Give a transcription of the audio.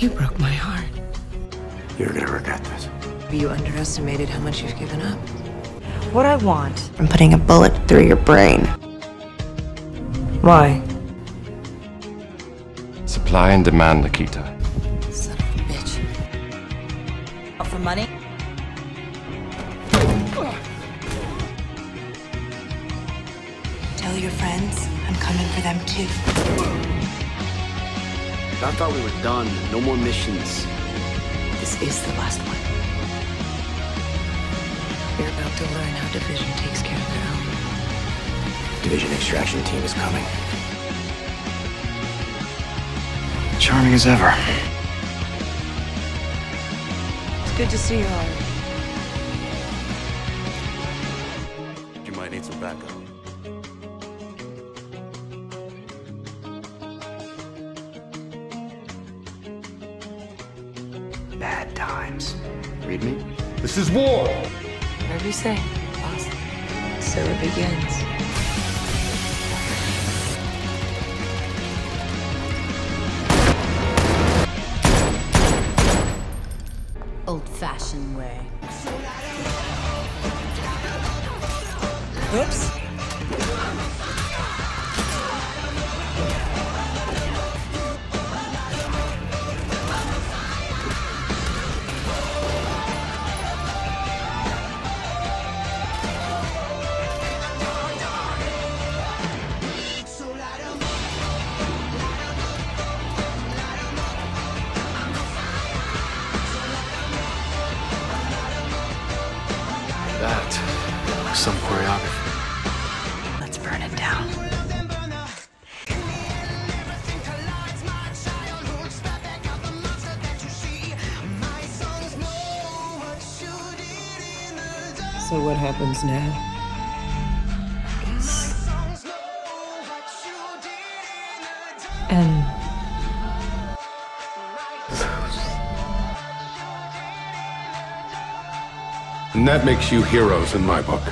You broke my heart. You're gonna regret this. You underestimated how much you've given up. What I want from putting a bullet through your brain. Why? Supply and demand, Nikita. Son of a bitch. For money? Tell your friends I'm coming for them too. I thought we were done. No more missions. This is the last one. You're about to learn how Division takes care of their own. Division extraction team is coming. Charming as ever. It's good to see you all. You might need some backup. Times. Read me? This is war! Whatever you say, boss. So it begins. Old fashioned way. Oops. That was some choreography. Let's burn it down. So what happens now? And And that makes you heroes in my book.